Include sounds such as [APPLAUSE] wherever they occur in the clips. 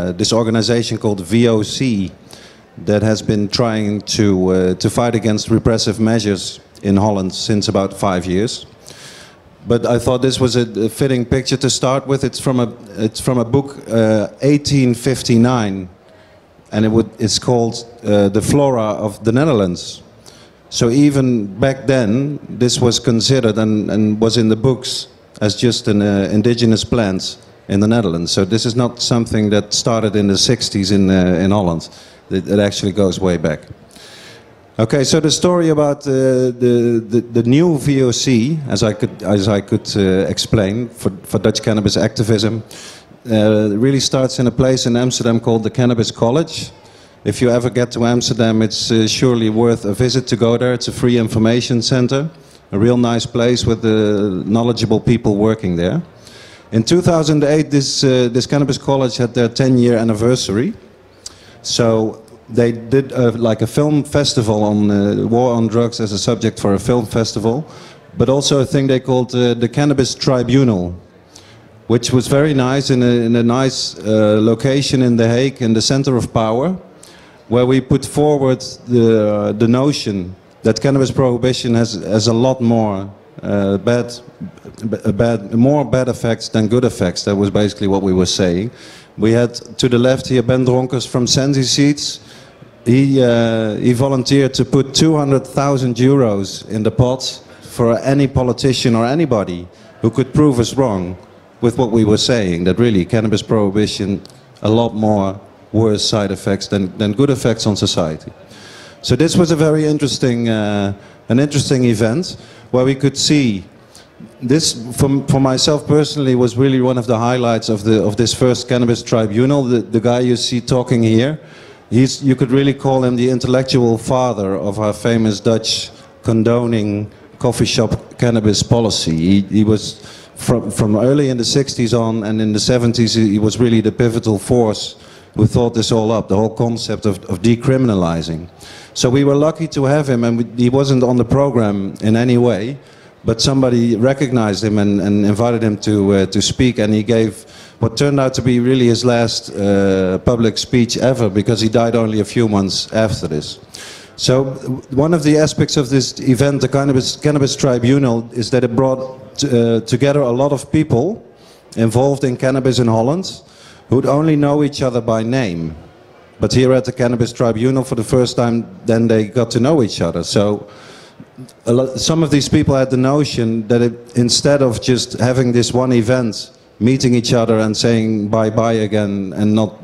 uh, this organization called VOC that has been trying to, uh, to fight against repressive measures in Holland since about five years. But I thought this was a, a fitting picture to start with. It's from a, it's from a book, uh, 1859, and it would, it's called uh, The Flora of the Netherlands. So even back then, this was considered and, and was in the books as just an uh, indigenous plant in the Netherlands. So this is not something that started in the 60s in, uh, in Holland. It, it, actually goes way back. Okay, so the story about uh, the, the, the new VOC, as I could as I could uh, explain for, for Dutch cannabis activism, uh, really starts in a place in Amsterdam called the Cannabis College. If you ever get to Amsterdam, it's uh, surely worth a visit to go there. It's a free information center, a real nice place with the knowledgeable people working there. In 2008, this, uh, this cannabis college had their 10 year anniversary. So they did a, like a film festival on uh, war on drugs as a subject for a film festival, but also a thing they called uh, the Cannabis Tribunal, which was very nice in a, in a nice uh, location in The Hague, in the center of power, where we put forward the, the notion that cannabis prohibition has, has a lot more uh, bad, bad, more bad effects than good effects. That was basically what we were saying. We had to the left here Ben Dronkers from Sensi Seeds. He, uh, he volunteered to put 200,000 euros in the pot for any politician or anybody who could prove us wrong with what we were saying, that really cannabis prohibition a lot more worse side effects than, than good effects on society. So this was a very interesting, uh, an interesting event where we could see this, for, for myself personally, was really one of the highlights of, the, of this first cannabis tribunal. The, the guy you see talking here, he's, you could really call him the intellectual father of our famous Dutch condoning coffee shop cannabis policy. He, he was from, from early in the 60s on and in the 70s, he was really the pivotal force who thought this all up, the whole concept of, of decriminalizing. So we were lucky to have him, and we, he wasn't on the program in any way, but somebody recognized him and, and invited him to, uh, to speak, and he gave what turned out to be really his last uh, public speech ever, because he died only a few months after this. So one of the aspects of this event, the Cannabis, Cannabis Tribunal, is that it brought uh, together a lot of people involved in cannabis in Holland who'd only know each other by name. But here at the Cannabis Tribunal, for the first time, then they got to know each other. So lot, some of these people had the notion that it, instead of just having this one event, meeting each other and saying bye-bye again and not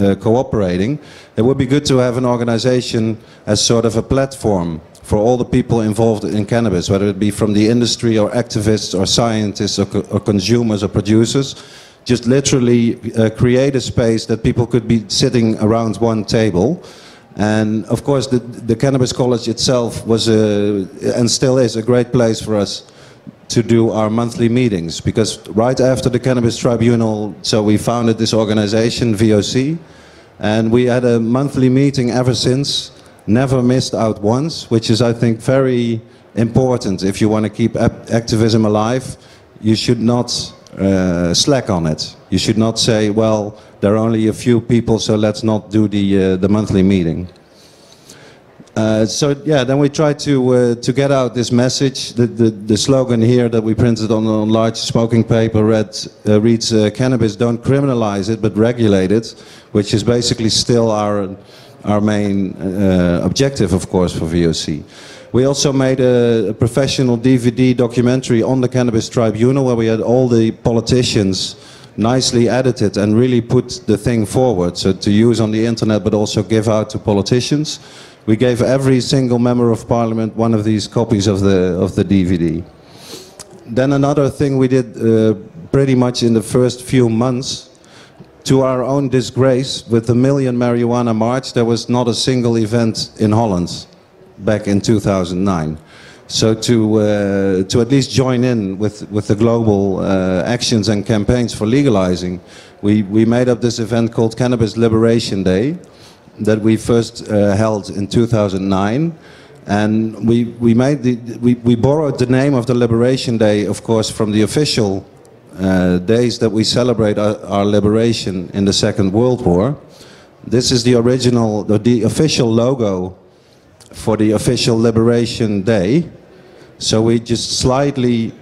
uh, cooperating, it would be good to have an organization as sort of a platform for all the people involved in cannabis, whether it be from the industry or activists or scientists or, co or consumers or producers, just literally uh, create a space that people could be sitting around one table. And of course, the, the Cannabis College itself was a, and still is a great place for us to do our monthly meetings because right after the Cannabis Tribunal, so we founded this organization, VOC, and we had a monthly meeting ever since, never missed out once, which is, I think, very important. If you want to keep activism alive, you should not uh, slack on it. You should not say, well, there are only a few people, so let's not do the, uh, the monthly meeting. Uh, so yeah, then we try to uh, to get out this message. The, the, the slogan here that we printed on, on large smoking paper read, uh, reads uh, "Cannabis, don't criminalize it, but regulate it," which is basically still our our main uh, objective, of course, for VOC. We also made a, a, professional DVD documentary on the Cannabis Tribunal where we had all the politicians nicely edited and really put the thing forward. So to use on the internet but also give out to politicians. We gave every single member of parliament one of these copies of the, of the DVD. Then another thing we did uh, pretty much in the first few months to our own disgrace with the Million Marijuana March, there was not a single event in Holland back in 2009. So to, uh, to at least join in with, with the global uh, actions and campaigns for legalizing, we, we made up this event called Cannabis Liberation Day that we first uh, held in 2009. And we, we, made the, we, we borrowed the name of the Liberation Day, of course, from the official uh, days that we celebrate our, our, liberation in the Second World War. This is the original, the, the official logo for the official Liberation Day. So we just slightly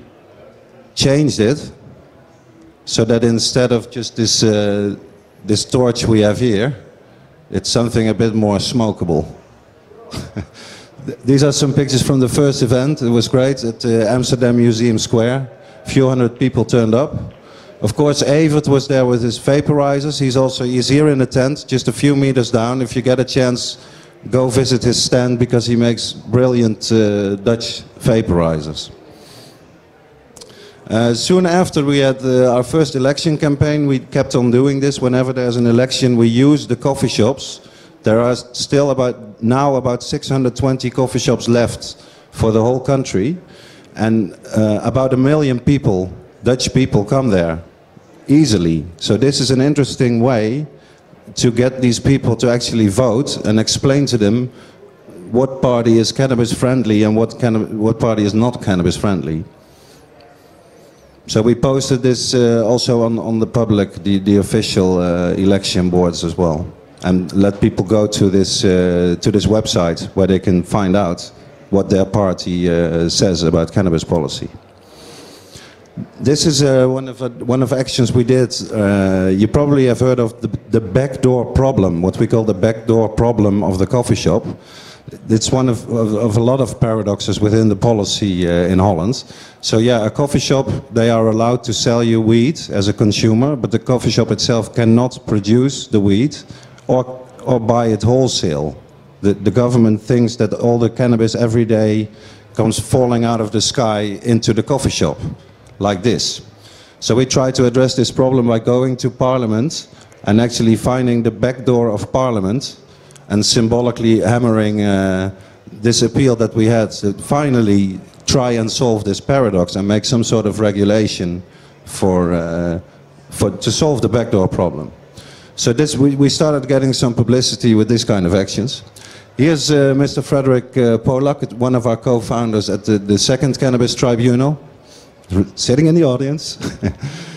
changed it so that instead of just this, uh, this torch we have here, it's something a bit more smokable. [LAUGHS] These are some pictures from the first event. It was great at the Amsterdam Museum Square. A few hundred people turned up. Of course, Evert was there with his vaporizers. He's also he's here in the tent, just a few meters down. If you get a chance, go visit his stand because he makes brilliant uh, Dutch vaporizers. Uh, soon after we had uh, our first election campaign, we kept on doing this. Whenever there's an election, we use the coffee shops. There are still about now about 620 coffee shops left for the whole country, and uh, about a million people, Dutch people, come there easily. So this is an interesting way to get these people to actually vote and explain to them what party is cannabis friendly and what, what party is not cannabis friendly. So we posted this uh, also on, on the public, the, the official uh, election boards as well. And let people go to this, uh, to this website where they can find out what their party uh, says about cannabis policy. This is uh, one of uh, one of actions we did. you probably have heard of the, the backdoor problem, what we call the backdoor problem of the coffee shop it's one of, of, of, a lot of paradoxes within the policy uh, in Holland. So yeah, a coffee shop, they are allowed to sell you weed as a consumer, but the coffee shop itself cannot produce the weed or, or buy it wholesale. The, the government thinks that all the cannabis every day comes falling out of the sky into the coffee shop, like this. So we tried to address this problem by going to parliament and actually finding the back door of parliament and symbolically hammering uh, this appeal that we had to finally try and solve this paradox and make some sort of regulation for, uh, for to solve the backdoor problem. So this, we, we started getting some publicity with this kind of actions. Here's uh, Mr. Frederick uh, Polak, one of our co-founders at the, the Second Cannabis Tribunal, sitting in the audience. [LAUGHS]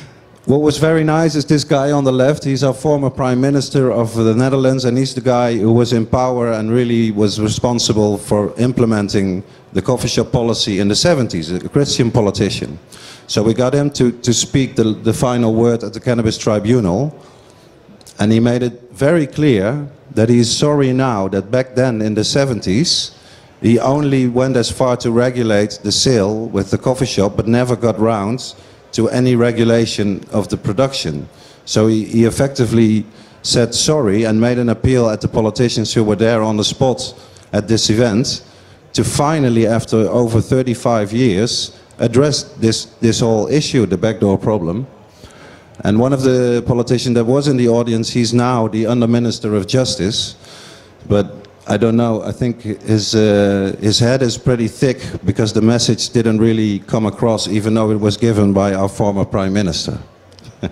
What was very nice is this guy on the left. He's our former prime minister of the Netherlands, and he's the guy who was in power and really was responsible for implementing the coffee shop policy in the 70s, a Christian politician. So we got him to, to speak the, the final word at the Cannabis Tribunal, and he made it very clear that he's sorry now that back then in the 70s, he only went as far to regulate the sale with the coffee shop, but never got round to any regulation of the production. So he, he effectively said sorry and made an appeal at the politicians who were there on the spot at this event to finally, after over 35 years, address this, this whole issue, the backdoor problem. And one of the politicians that was in the audience, he's now the Under Minister of Justice. But I don't know. I think his uh, his head is pretty thick because the message didn't really come across, even though it was given by our former prime minister. and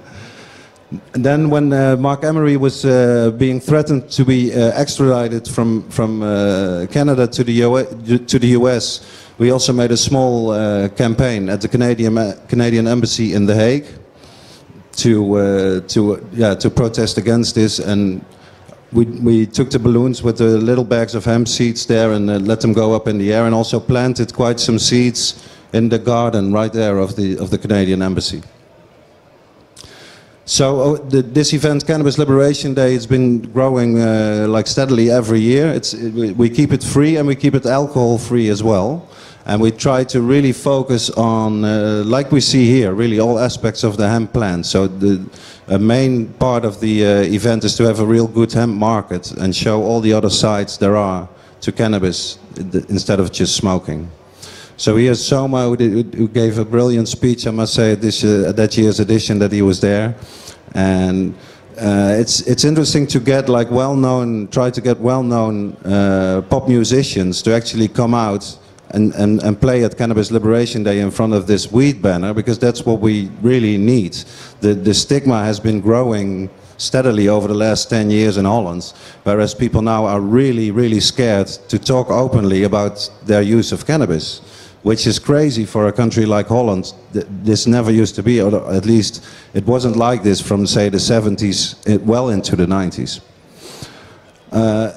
[LAUGHS] then, when uh, Marc Emery was uh, being threatened to be uh, extradited from from uh, Canada to the US, to the US, we also made a small uh, campaign at the Canadian Canadian embassy in The Hague to to yeah to protest against this and we, we took the balloons with the little bags of hemp seeds there and uh, let them go up in the air and also planted quite some seeds in the garden right there of the, of the Canadian Embassy. So oh, the, this event, Cannabis Liberation Day, it's been growing uh, like steadily every year. It's, it, we keep it free and we keep it alcohol free as well. And we try to really focus on, uh, like we see here, really all aspects of the hemp plant. So the main part of the uh, event is to have a real good hemp market and show all the other sides there are to cannabis instead of just smoking. So here's Soma, who, did, who gave a brilliant speech, I must say, this, uh, that year's edition that he was there. And uh, it's it's interesting to get like well-known, try to get well-known uh, pop musicians to actually come out and, and, and play at Cannabis Liberation Day in front of this weed banner because that's what we really need. The, the stigma has been growing steadily over the last 10 years in Holland, whereas people now are really, really scared to talk openly about their use of cannabis. which is crazy for a country like Holland. This never used to be, or at least it wasn't like this from, say, the 70s well into the 90s. Uh,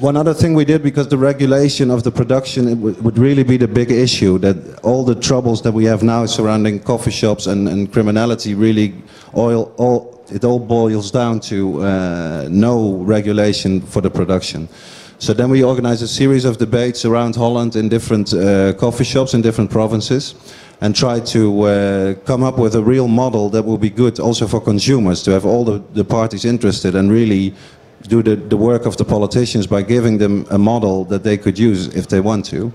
one other thing we did because the regulation of the production would really be the big issue that all the troubles that we have now surrounding coffee shops and, and criminality really oil all it all boils down to uh, no regulation for the production. So then we organized a series of debates around Holland in different uh, coffee shops in different provinces and tried to uh, come up with a real model that will be good also for consumers to have all the, the parties interested and really do the, the work of the politicians by giving them a model that they could use if they want to.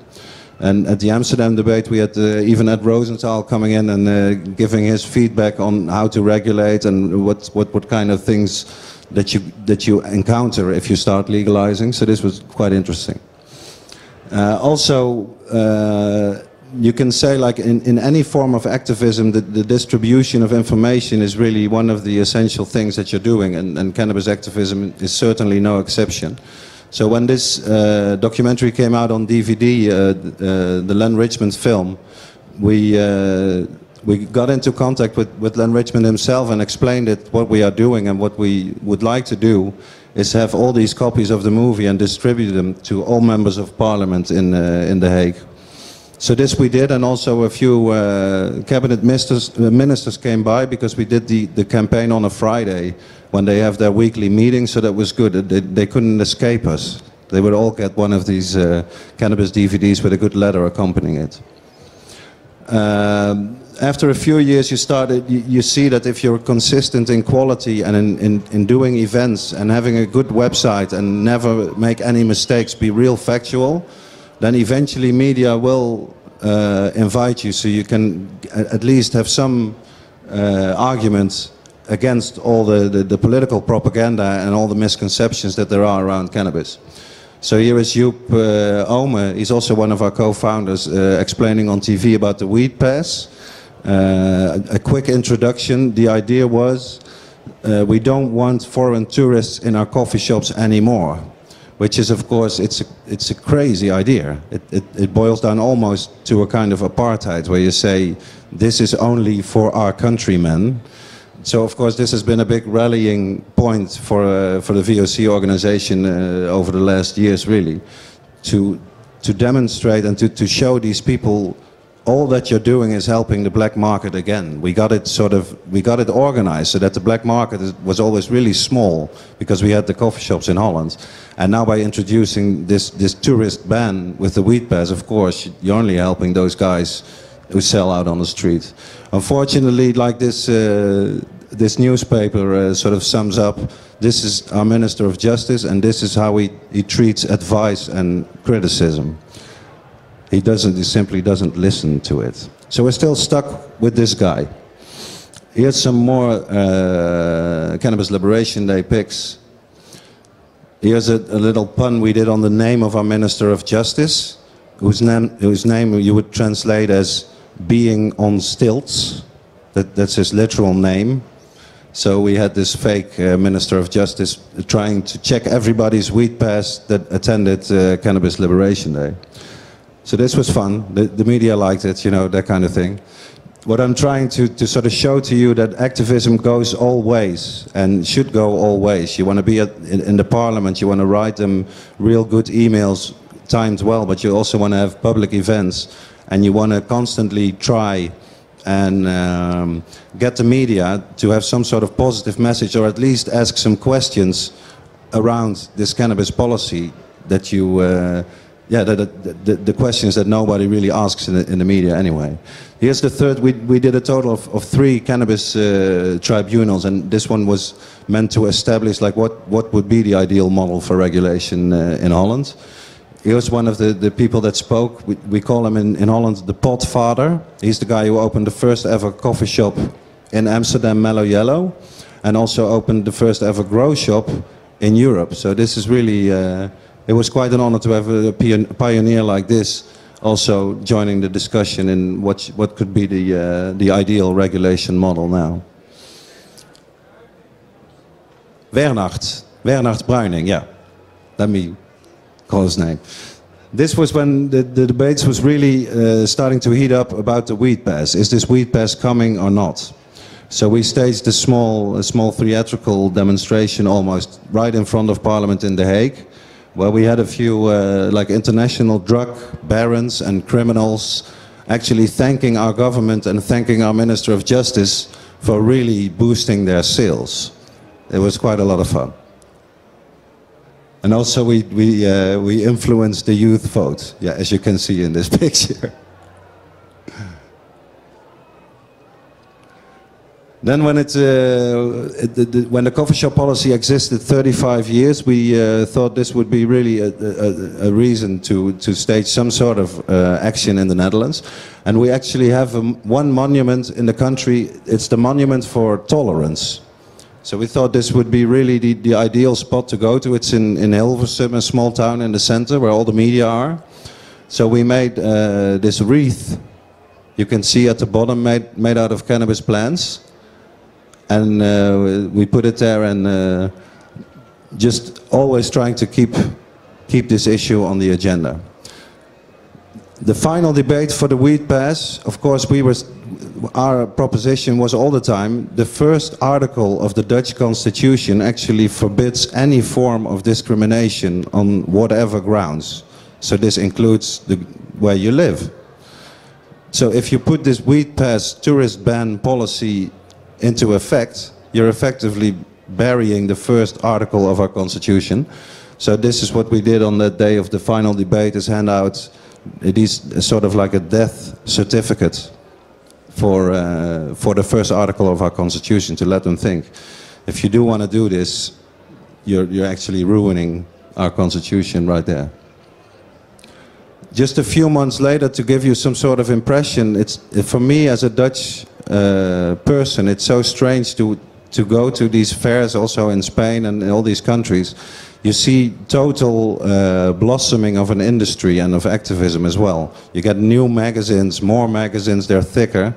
And at the Amsterdam debate, we had uh, even Ed Rosenthal coming in and uh, giving his feedback on how to regulate and what, what, what kind of things that you, that you encounter if you start legalizing. So this was quite interesting. Uh, also, uh, you can say like in, in any form of activism that the distribution of information is really one of the essential things that you're doing and, and cannabis activism is certainly no exception. So when this uh, documentary came out on DVD, uh, uh, the Len Richmond film, we, uh, we got into contact with, with Len Richmond himself and explained that what we are doing and what we would like to do is have all these copies of the movie and distribute them to all members of parliament in, uh, in The Hague. So this we did, and also a few uh, cabinet ministers, uh, ministers came by because we did the, the campaign on a Friday when they have their weekly meeting, so that was good. They, they couldn't escape us. They would all get one of these uh, cannabis DVDs with a good letter accompanying it. Um, after a few years, you started. You, you, see that if you're consistent in quality and in, in, in doing events and having a good website and never make any mistakes, be real factual, then eventually media will uh, invite you so you can at least have some uh, arguments against all the, the, the, political propaganda and all the misconceptions that there are around cannabis. So here is Joep uh, he's also one of our co-founders, uh, explaining on TV about the weed pass. Uh, a quick introduction, the idea was uh, we don't want foreign tourists in our coffee shops anymore which is of course it's a, it's a crazy idea. It, it, it, boils down almost to a kind of apartheid where you say this is only for our countrymen. So of course this has been a big rallying point for uh, for the VOC organization uh, over the last years really, to to demonstrate and to, to show these people all that you're doing is helping the black market again. We got it sort of, we got it organized so that the black market was always really small because we had the coffee shops in Holland. And now by introducing this, this tourist ban with the weed pass, of course, you're only helping those guys who sell out on the street. Unfortunately, like this, uh, this newspaper uh, sort of sums up, this is our Minister of Justice and this is how he, he treats advice and criticism. He doesn't, he simply doesn't listen to it. So we're still stuck with this guy. Here's some more uh, Cannabis Liberation Day pics. Here's a, a, little pun we did on the name of our Minister of Justice, whose name, whose name you would translate as being on stilts. That, that's his literal name. So we had this fake uh, Minister of Justice trying to check everybody's weed pass that attended uh, Cannabis Liberation Day. So this was fun. The, the, media liked it, you know, that kind of thing. What I'm trying to, to sort of show to you that activism goes all ways and should go all ways. You want to be at, in, in the parliament, you want to write them real good emails timed well, but you also want to have public events and you want to constantly try and um, get the media to have some sort of positive message or at least ask some questions around this cannabis policy that you uh, yeah, the, the, the, questions that nobody really asks in the, in the media anyway. Here's the third, we, we did a total of, of three cannabis uh, tribunals and this one was meant to establish like what, what would be the ideal model for regulation uh, in Holland. Here's one of the, the people that spoke, we, we call him in, in Holland the pot father. He's the guy who opened the first ever coffee shop in Amsterdam, Mellow Yellow, and also opened the first ever grow shop in Europe. So this is really uh, it was quite an honor to have a pioneer like this also joining the discussion in what, what could be the, uh, the ideal regulation model now. Wernard, Wernard Bruining, yeah. Let me call his name. this was when the, the debates was really uh, starting to heat up about the wheat pass. Is this wheat pass coming or not? So we staged a small, a small theatrical demonstration almost right in front of Parliament in The Hague, where we had a few uh, like international drug barons and criminals actually thanking our government and thanking our Minister of Justice for really boosting their sales. It was quite a lot of fun. And also we, we, uh, we influenced the youth vote, yeah, as you can see in this [LAUGHS] picture. Then when, uh, it the, the, when the coffee shop policy existed 35 years, we uh, thought this would be really a, a, a, reason to, to stage some sort of uh, action in the Netherlands. And we actually have a, one monument in the country, it's the Monument for Tolerance. So we thought this would be really the, the ideal spot to go to. It's in, in Hilversum, a small town in the center where all the media are. So we made uh, this wreath, you can see at the bottom, made, made out of cannabis plants and uh, we put it there and uh, just always trying to keep keep this issue on the agenda. The final debate for the wheat pass, of course, we were our proposition was all the time the first article of the Dutch constitution actually forbids any form of discrimination on whatever grounds. So this includes the, where you live. So if you put this wheat pass tourist ban policy into effect, you're effectively burying the first article of our constitution. So this is what we did on that day of the final debate is hand out it is sort of like a death certificate for, uh, for the first article of our constitution to let them think. If you do want to do this, you're, you're actually ruining our constitution right there. Just a few months later, to give you some sort of impression, it's for me as a Dutch uh, person. It's so strange to to go to these fairs also in Spain and in all these countries. You see total uh, blossoming of an industry and of activism as well. You get new magazines, more magazines, they're thicker.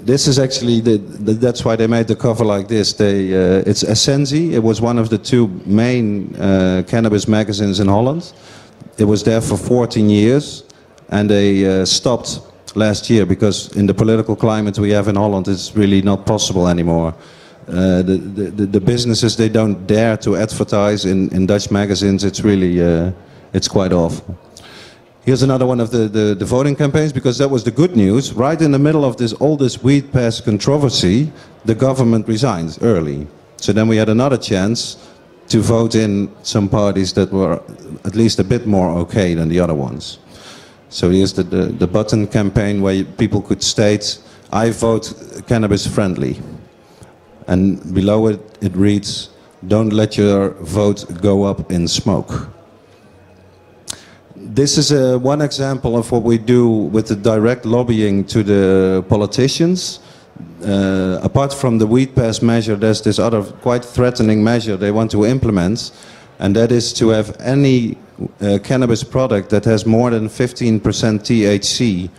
This is actually, the, the, that's why they made the cover like this. They, uh, it's Essentie, it was one of the two main uh, cannabis magazines in Holland. It was there for 14 years and they uh, stopped last year because in the political climate we have in Holland, it's really not possible anymore. Uh, the, the, the, businesses, they don't dare to advertise in, in Dutch magazines. It's really, uh, it's quite awful. Here's another one of the, the, the, voting campaigns because that was the good news. Right in the middle of this all this wheat pass controversy, the government resigns early. So then we had another chance to vote in some parties that were at least a bit more okay than the other ones. So here's the, the, the button campaign where people could state, I vote cannabis friendly. And below it, it reads, don't let your vote go up in smoke. This is a, one example of what we do with the direct lobbying to the politicians. Uh, apart from the wheat pass measure, there's this other quite threatening measure they want to implement, and that is to have any uh, cannabis product that has more than 15% THC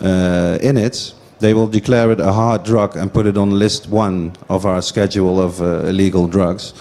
uh, in it, they will declare it a hard drug and put it on list one of our schedule of uh, illegal drugs.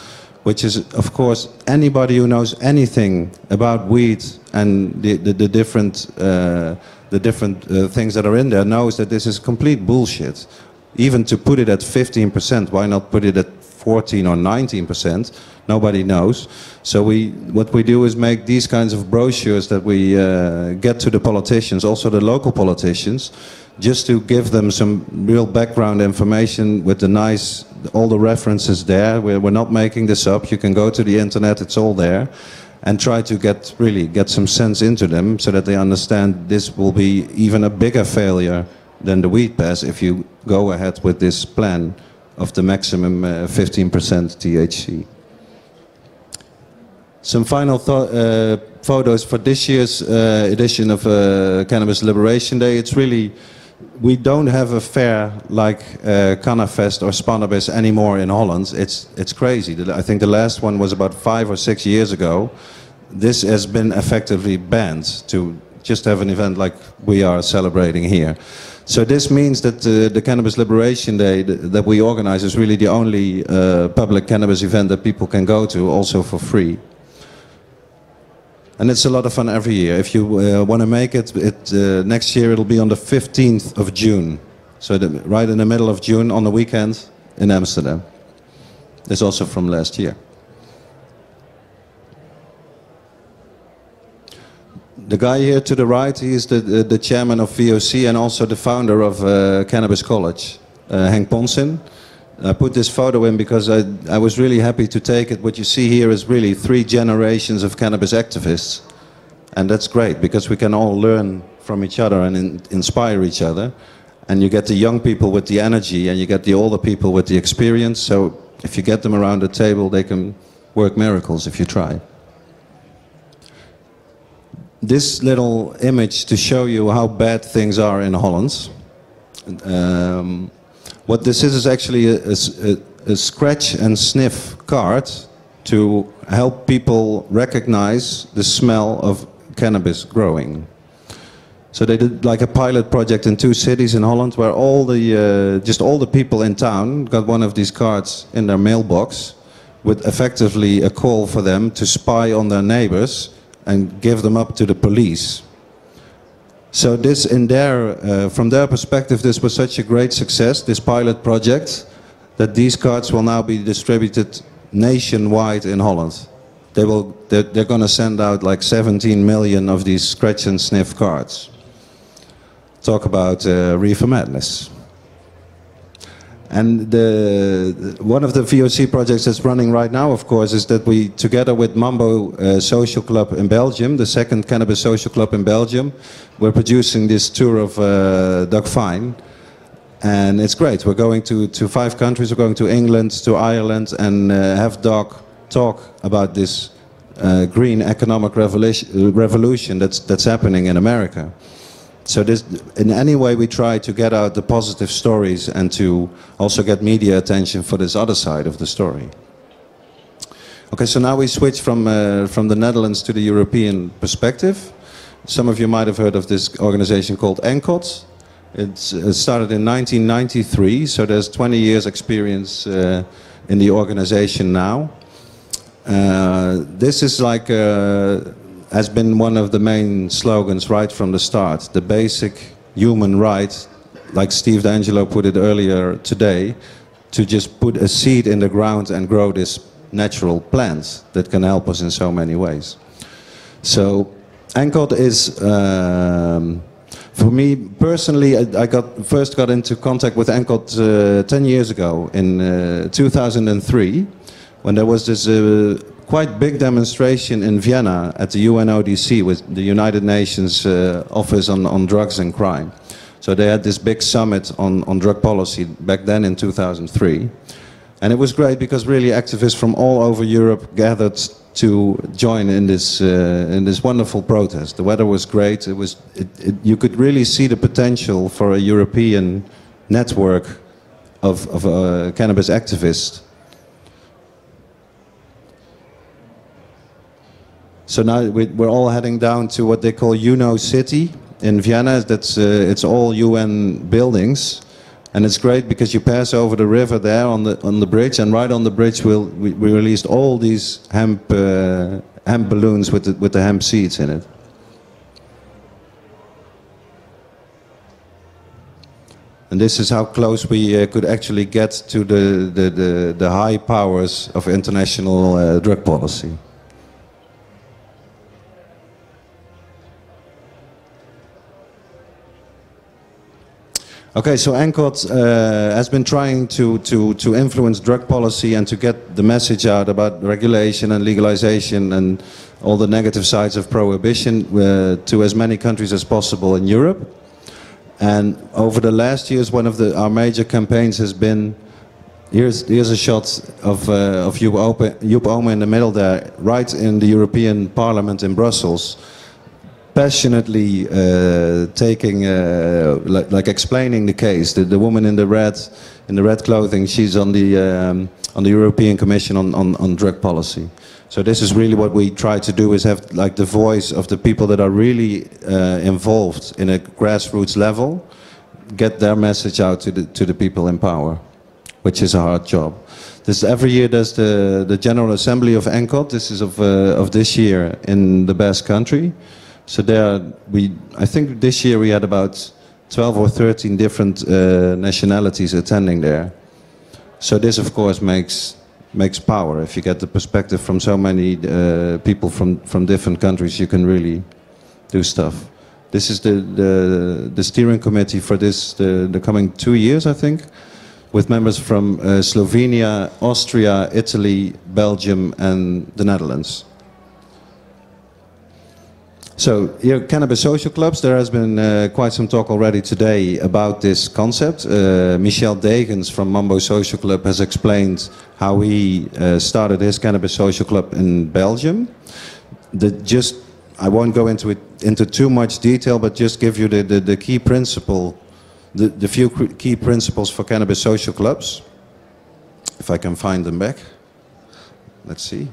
Which is, of course, anybody who knows anything about weed and the, the, the different, uh, the different uh, things that are in there knows that this is complete bullshit. Even to put it at 15%, why not put it at 14 or 19 percent. Nobody knows. So we, what we do is make these kinds of brochures that we uh, get to the politicians, also the local politicians, just to give them some real background information with the nice, all the references there. We're, we're not making this up. You can go to the internet, it's all there. And try to get really get some sense into them so that they understand this will be even a bigger failure than the wheat pass if you go ahead with this plan of the maximum 15% uh, THC. Some final uh, photos for this year's uh, edition of uh, Cannabis Liberation Day. It's really, we don't have a fair like uh, Cannafest or Spannabis anymore in Holland. It's, it's crazy. I think the last one was about five or six years ago. This has been effectively banned to just have an event like we are celebrating here. So this means that uh, the Cannabis Liberation Day that we organize is really the only uh, public cannabis event that people can go to, also for free. And it's a lot of fun every year. If you uh, want to make it, it uh, next year it'll be on the 15th of June, so the, right in the middle of June on the weekend in Amsterdam. It's also from last year. The guy here to the right, he is the, the, the chairman of VOC and also the founder of uh, Cannabis College, uh, Henk Poncin. I put this photo in because I, I was really happy to take it. What you see here is really three generations of cannabis activists. And that's great because we can all learn from each other and in, inspire each other. And you get the young people with the energy and you get the older people with the experience. So if you get them around the table, they can work miracles if you try this little image to show you how bad things are in Holland. Um, what this is is actually a, a, a, scratch and sniff card to help people recognize the smell of cannabis growing. So they did like a pilot project in two cities in Holland where all the uh, just all the people in town got one of these cards in their mailbox with effectively a call for them to spy on their neighbors and give them up to the police. So this, in their, uh, from their perspective, this was such a great success, this pilot project, that these cards will now be distributed nationwide in Holland. They will, they're, they're going to send out like 17 million of these scratch and sniff cards. Talk about uh, reefer madness. And the, one of the VOC projects that's running right now, of course, is that we, together with Mambo uh, Social Club in Belgium, the second cannabis social club in Belgium, we're producing this tour of uh, Doug Fine. And it's great. We're going to, to five countries. We're going to England, to Ireland, and uh, have Doug talk about this uh, green economic revolution, revolution that's, that's happening in America so this, in any way we try to get out the positive stories and to also get media attention for this other side of the story. Okay, so now we switch from, uh, from the Netherlands to the European perspective. Some of you might have heard of this organization called ENCOD. It started in 1993, so there's 20 years experience uh, in the organization now. Uh, this is like a, has been one of the main slogans right from the start. The basic human right, like Steve DeAngelo put it earlier today, to just put a seed in the ground and grow this natural plants that can help us in so many ways. So, ENCOD is, um, for me personally, I, got first got into contact with ENCOD uh, 10 years ago in uh, 2003 when there was this uh, quite big demonstration in Vienna at the UNODC with the United Nations uh, Office on, on Drugs and Crime. So they had this big summit on, on drug policy back then in 2003. And it was great because really activists from all over Europe gathered to join in this, uh, in this wonderful protest. The weather was great. It was, it, it, you could really see the potential for a European network of, of uh, cannabis activists So now we're all heading down to what they call UNO City in Vienna. That's uh, it's all UN buildings, and it's great because you pass over the river there on the on the bridge, and right on the bridge we'll, we we released all these hemp uh, hemp balloons with the, with the hemp seeds in it. And this is how close we uh, could actually get to the, the, the, the, high powers of international uh, drug policy. Okay, so ENCOD uh, has been trying to, to, to influence drug policy and to get the message out about regulation and legalization and all the negative sides of prohibition uh, to as many countries as possible in Europe. And over the last years, one of the, our major campaigns has been Here's, here's a shot of, uh, of Joep Oomen in the middle there, right in the European Parliament in Brussels passionately uh, taking, uh, like, like, explaining the case. The, the, woman in the red, in the red clothing, she's on the um, on the European Commission on, on, on drug policy. So this is really what we try to do: is have like the voice of the people that are really uh, involved in a grassroots level, get their message out to the to the people in power, which is a hard job. This every year there's the the General Assembly of ENCOD. This is of uh, of this year in the Basque Country. So there we I think this year we had about 12 or 13 different uh, nationalities attending there. So this of course makes makes power. If you get the perspective from so many uh, people from from different countries, you can really do stuff. This is the, the, the steering committee for this, the, the coming two years, I think, with members from uh, Slovenia, Austria, Italy, Belgium, and the Netherlands. So, here, cannabis social clubs. There has been uh, quite some talk already today about this concept. Uh, Michel Degens from Mambo Social Club has explained how he uh, started his cannabis social club in Belgium. The, just I won't go into it into too much detail, but just give you the, the, the key principle, the, the few key principles for cannabis social clubs. If I can find them back. Let's see.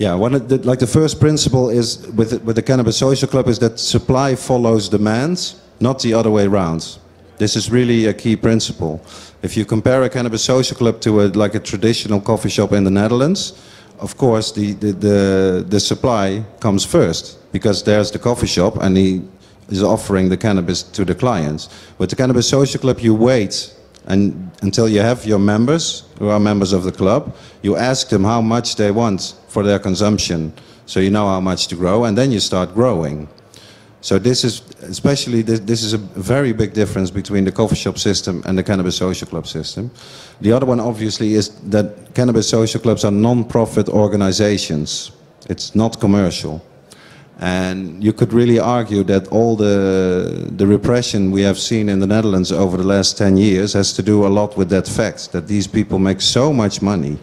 Yeah, one the, like the first principle is with the, with the cannabis social club is that supply follows demand, not the other way around. This is really a key principle. If you compare a cannabis social club to a, like a traditional coffee shop in the Netherlands, of course the, the, the, the supply comes first because there's the coffee shop and he is offering the cannabis to the clients. With the cannabis social club, you wait and until you have your members who are members of the club, you ask them how much they want for their consumption, so you know how much to grow, and then you start growing. So this is, especially, this, this, is a very big difference between the coffee shop system and the cannabis social club system. The other one, obviously, is that cannabis social clubs are non-profit organizations. It's not commercial. And you could really argue that all the, the repression we have seen in the Netherlands over the last 10 years has to do a lot with that fact, that these people make so much money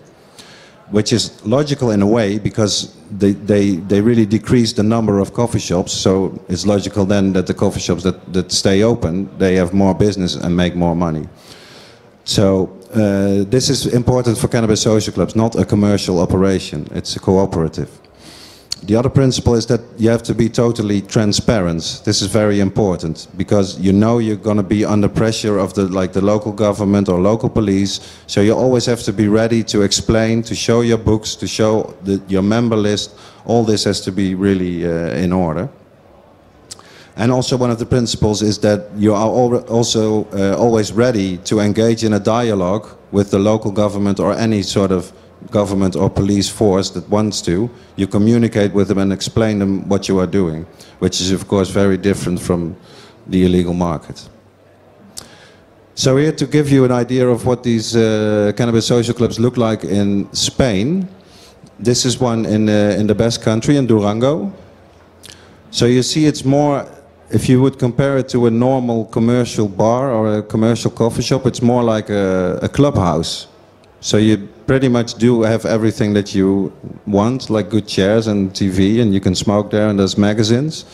which is logical in a way because they, they, they really decrease the number of coffee shops. So it's logical then that the coffee shops that, that stay open, they have more business and make more money. So uh, this is important for cannabis social clubs, not a commercial operation. It's a cooperative. The other principle is that you have to be totally transparent. This is very important because you know you're going to be under pressure of the like the local government or local police. So you always have to be ready to explain, to show your books, to show the, your member list. All this has to be really uh, in order. And also one of the principles is that you are also uh, always ready to engage in a dialogue with the local government or any sort of government or police force that wants to, you communicate with them and explain them what you are doing, which is of course very different from the illegal market. So here to give you an idea of what these uh, cannabis social clubs look like in Spain, this is one in, uh, in the Basque Country, in Durango. So you see it's more, if you would compare it to a normal commercial bar or a commercial coffee shop, it's more like a, a clubhouse. So you pretty much do have everything that you want, like good chairs and TV, and you can smoke there, and there's magazines.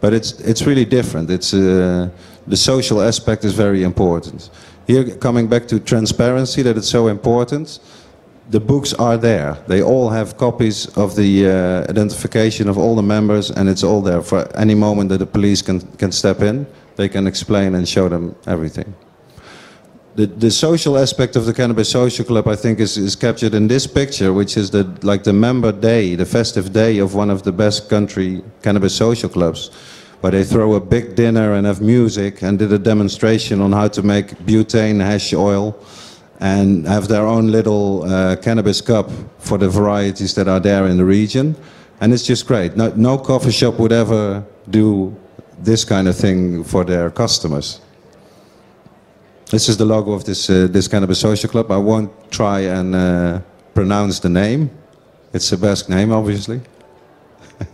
But it's it's really different. It's uh, the social aspect is very important. Here, coming back to transparency, that it's so important. The books are there. They all have copies of the uh, identification of all the members, and it's all there. For any moment that the police can can step in, they can explain and show them everything the, the social aspect of the Cannabis Social Club, I think, is, is captured in this picture, which is the like the member day, the festive day of one of the Basque Country Cannabis Social Clubs, where they throw a big dinner and have music and did a demonstration on how to make butane hash oil and have their own little uh, cannabis cup for the varieties that are there in the region. And it's just great. No, no coffee shop would ever do this kind of thing for their customers. This is the logo of this, uh, this kind of a social club. I won't try and uh, pronounce the name. It's a Basque name, obviously. [LAUGHS]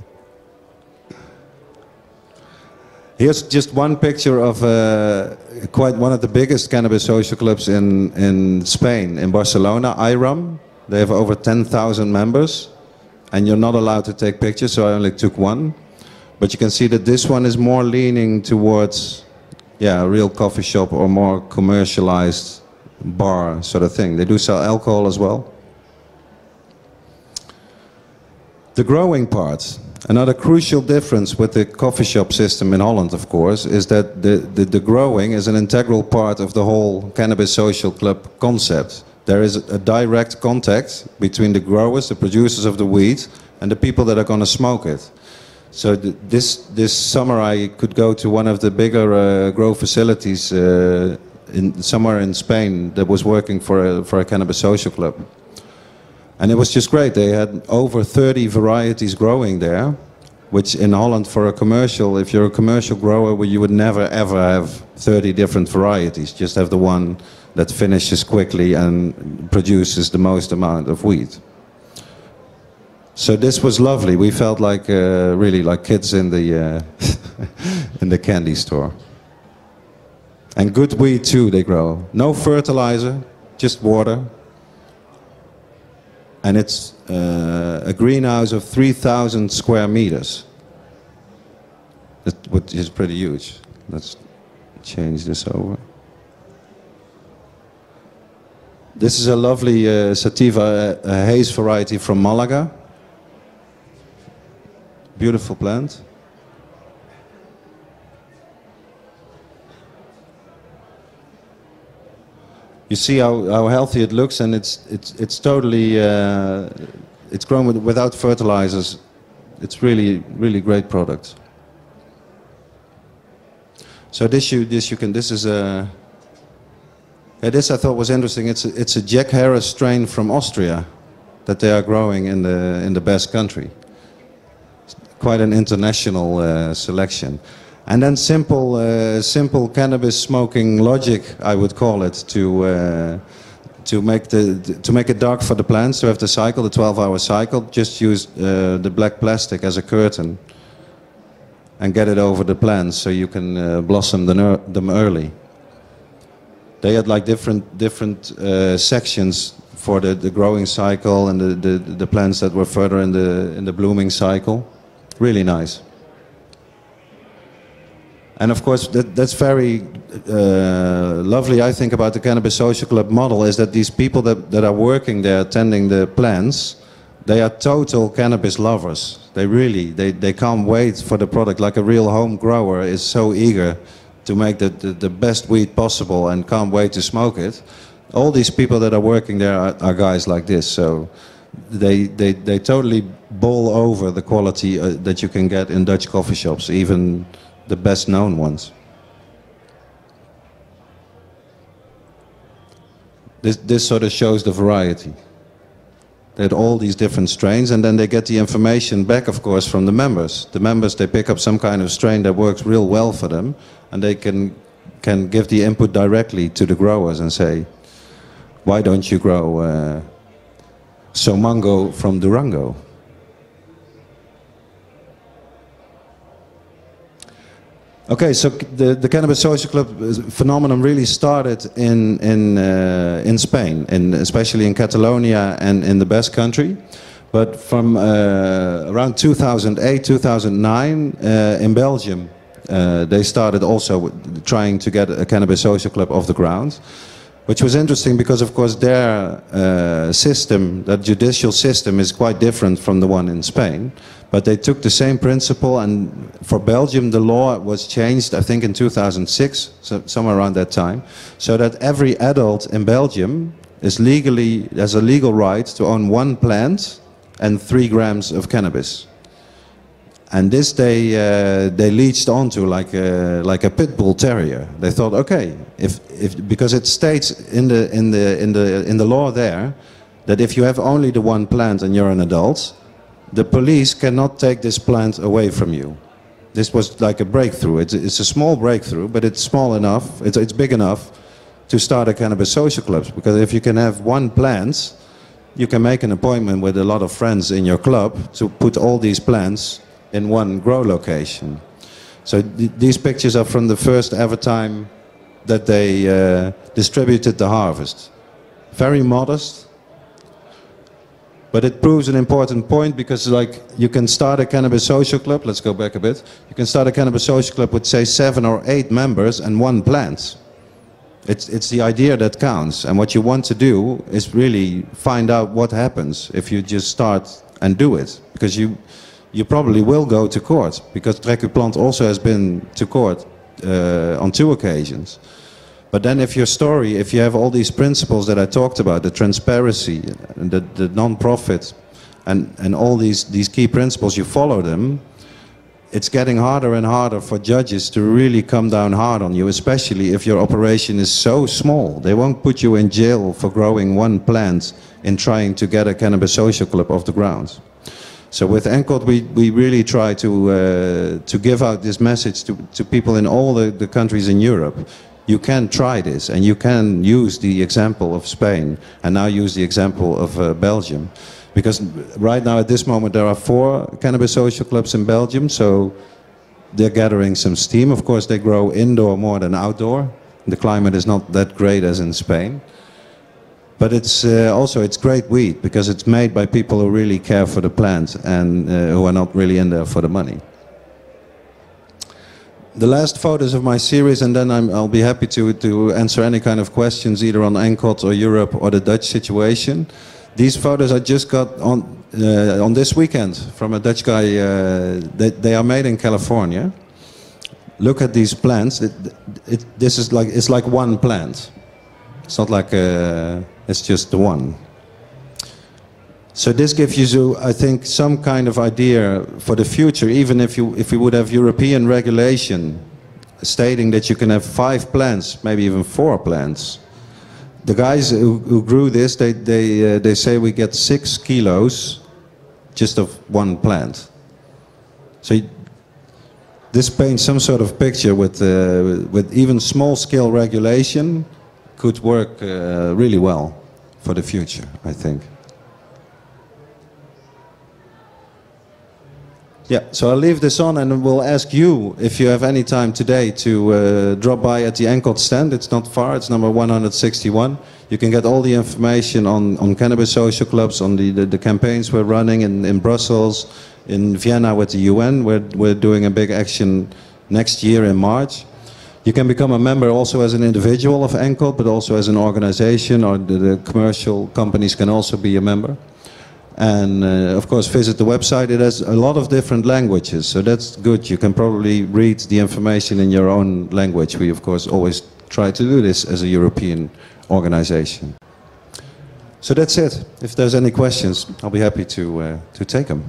Here's just one picture of uh, quite one of the biggest cannabis social clubs in, in Spain, in Barcelona, IRAM. They have over 10,000 members, and you're not allowed to take pictures, so I only took one. But you can see that this one is more leaning towards yeah, a real coffee shop or more commercialized bar sort of thing. They do sell alcohol as well. The growing part. Another crucial difference with the coffee shop system in Holland, of course, is that the, the, the, growing is an integral part of the whole Cannabis Social Club concept. There is a direct contact between the growers, the producers of the weed, and the people that are going to smoke it. So th this, this summer I could go to one of the bigger uh, grow facilities uh, in, somewhere in Spain that was working for a, for a Cannabis Social Club. And it was just great. They had over 30 varieties growing there, which in Holland for a commercial, if you're a commercial grower, well, you would never ever have 30 different varieties. Just have the one that finishes quickly and produces the most amount of wheat. So this was lovely. We felt like uh, really like kids in the uh, [LAUGHS] in the candy store. And good wheat too. They grow. No fertilizer, just water and it's uh, a greenhouse of 3,000 square meters, which is pretty huge. Let's change this over. This is a lovely uh, sativa uh, haze variety from Malaga. Beautiful plant. you see how, how healthy it looks, and it's it's it's totally uh, it's grown with, without fertilizers. It's really really great product. So this you this you can this is a yeah, this I thought was interesting. It's a, it's a Jack Herer strain from Austria that they are growing in the in the Basque country. Quite an international uh, selection. And then simple, uh, simple cannabis smoking logic, I would call it, to uh, to make the to make it dark for the plants to have the cycle, the 12-hour cycle. Just use uh, the black plastic as a curtain and get it over the plants so you can uh, blossom them early. They had like different different uh, sections for the, the growing cycle and the, the, the plants that were further in the in the blooming cycle. Really nice. And of course, that, that's very uh, lovely, I think, about the Cannabis Social Club model is that these people that, that are working there, attending the plants, they are total cannabis lovers. They really, they, they can't wait for the product. Like a real home grower is so eager to make the, the, the best weed possible and can't wait to smoke it. All these people that are working there are, are guys like this. So they, they, they totally bowl over the quality uh, that you can get in Dutch coffee shops, even the best known ones. This, this sort of shows the variety. They had all these different strains, and then they get the information back, of course, from the members. The members, they pick up some kind of strain that works real well for them, and they can, can give the input directly to the growers and say, why don't you grow uh, Somango from Durango? Okay, so the, the Cannabis Social Club phenomenon really started in, in, uh, in Spain, in, especially in Catalonia and in the Basque Country. But from uh, around 2008, 2009, uh, in Belgium, uh, they started also trying to get a Cannabis Social Club off the ground which was interesting because, of course, their uh, system, that judicial system, is quite different from the one in Spain. But they took the same principle, and for Belgium, the law was changed, I think, in 2006, so somewhere around that time, so that every adult in Belgium is legally has a legal right to own one plant and three grams of cannabis and this they uh, they leached onto like a, like a pit bull terrier. They thought, okay, if if because it states in the in the in the in the law there that if you have only the one plant and you're an adult, the police cannot take this plant away from you. This was like a breakthrough. It's, it's a small breakthrough, but it's small enough. It's it's big enough to start a cannabis social club because if you can have one plant, you can make an appointment with a lot of friends in your club to put all these plants in one grow location. So th these pictures are from the first ever time that they uh, distributed the harvest. Very modest, but it proves an important point because like you can start a cannabis social club, let's go back a bit. You can start a cannabis social club with say seven or eight members and one plant. It's, it's the idea that counts. And what you want to do is really find out what happens if you just start and do it. Because you, you probably will go to court because Plant also has been to court uh, on two occasions. But then if your story, if you have all these principles that I talked about, the transparency, the, the non-profit, and, and all these, these key principles, you follow them, it's getting harder and harder for judges to really come down hard on you, especially if your operation is so small. They won't put you in jail for growing one plant in trying to get a cannabis social club off the ground. So with ENCOD, we, we really try to, uh, to give out this message to, to people in all the, the countries in Europe. You can try this, and you can use the example of Spain, and now use the example of uh, Belgium. Because right now, at this moment, there are four cannabis social clubs in Belgium, so they're gathering some steam. Of course, they grow indoor more than outdoor. The climate is not that great as in Spain. But it's uh, also it's great weed because it's made by people who really care for the plant and uh, who are not really in there for the money. The last photos of my series, and then i will be happy to, to answer any kind of questions either on ENCOD or Europe or the Dutch situation. These photos I just got on uh, on this weekend from a Dutch guy. Uh, they, they, are made in California. Look at these plants. It, it, this is like it's like one plant. It's not like a, uh, it's just the one. So this gives you, I think, some kind of idea for the future. Even if you if we would have European regulation stating that you can have five plants, maybe even four plants the guys who, who grew this, they, they, uh, they say we get six kilos just of one plant. So this paints some sort of picture with, uh, with even small scale regulation could work uh, really well for the future, I think. Yeah, so I'll leave this on and we'll ask you if you have any time today to uh, drop by at the ENCOD stand. It's not far, it's number 161. You can get all the information on, on cannabis social clubs, on the, the, the campaigns we're running in, in Brussels, in Vienna with the UN. We're, we're doing a big action next year in March. You can become a member also as an individual of ENCOD, but also as an organization, or the, the commercial companies can also be a member. And uh, of course, visit the website. It has a lot of different languages, so that's good. You can probably read the information in your own language. We, of course, always try to do this as a European organization. So that's it. If there's any questions, I'll be happy to, uh, to take them.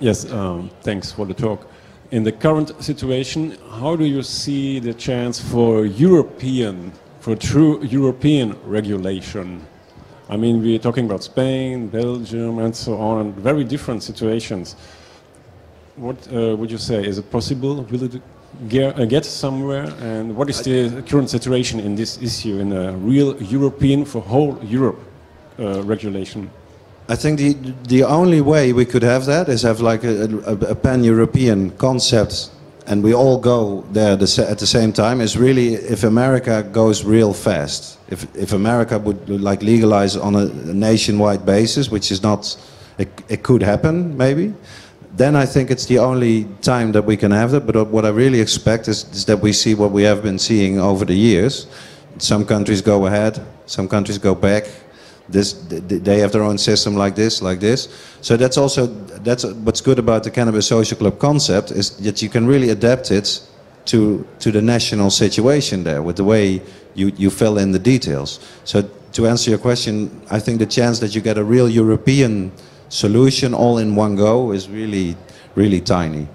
Yes, um, thanks for the talk. In the current situation, how do you see the chance for European, for true European regulation? I mean, we're talking about Spain, Belgium, and so on, very different situations. What uh, would you say? Is it possible? Will it get, uh, get somewhere? And what is the current situation in this issue, in a real European, for whole Europe uh, regulation? I think the the only way we could have that is have like a, a, a pan-European concept, and we all go there the, at the same time. Is really if America goes real fast. If if America would like legalize on a, nationwide basis, which is not, it, it could happen maybe. Then I think it's the only time that we can have that. But uh, what I really expect is, is that we see what we have been seeing over the years. Some countries go ahead, some countries go back this they have their own system like this like this. So that's also that's what's good about the cannabis social club concept is that you can really adapt it to to the national situation there with the way you you fill in the details. So to answer your question i think the chance that you get a real european solution all in one go is really really tiny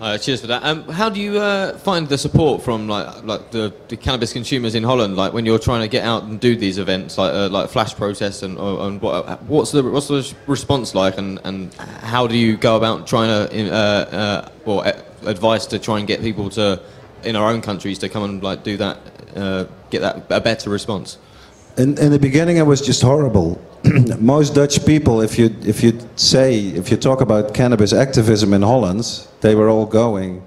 Uh, cheers for that. Um, how do you uh, find the support from like like the, the, cannabis consumers in Holland? Like when you're trying to get out and do these events, like uh, like flash protests, and, uh, and what, what's the what's the response like, and, and how do you go about trying to uh, uh, well advice to try and get people to in our own countries to come and like do that, get that a better response? In, in the beginning, it was just horrible. [CLEARS THROAT] most Dutch people, if you if you say if you talk about cannabis activism in Holland, they were all going.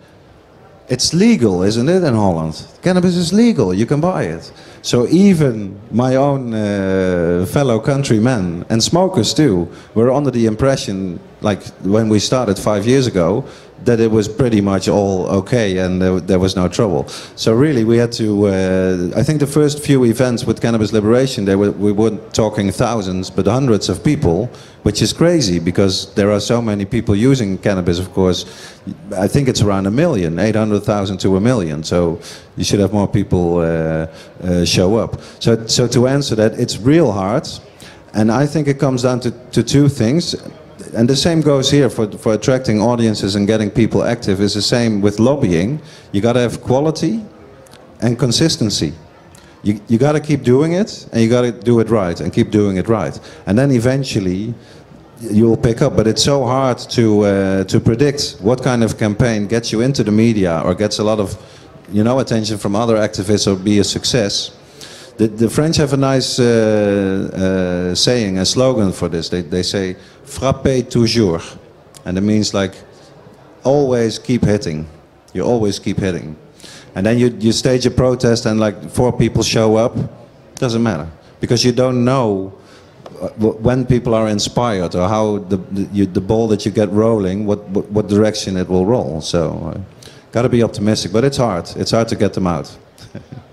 it's legal, isn't it, in Holland? Cannabis is legal, you can buy it. So even my own uh, fellow countrymen and smokers too were under the impression, like when we started five years ago, that it was pretty much all okay and there, there was no trouble. So really, we had to. Uh, I think the first few events with cannabis liberation, were, we weren't talking thousands, but hundreds of people, which is crazy because there are so many people using cannabis. Of course, I think it's around a million, 800,000 to a million. So you should have more people uh, uh, show up. So, so to answer that, it's real hard. And I think it comes down to, to two things and the same goes here for, for attracting audiences and getting people active is the same with lobbying. You got to have quality and consistency. You, you got to keep doing it and you got to do it right and keep doing it right. And then eventually you'll pick up. But it's so hard to, uh, to predict what kind of campaign gets you into the media or gets a lot of you know, attention from other activists or be a success. The, the French have a nice uh, uh, saying, a slogan for this. They, they say, frappe toujours. And it means like, always keep hitting. You always keep hitting. And then you, you stage a protest and like four people show up. Doesn't matter. Because you don't know uh, when people are inspired or how the, the, you, the ball that you get rolling, what, what, what direction it will roll. So, uh, got to be optimistic, but it's hard. It's hard to get them out. [LAUGHS]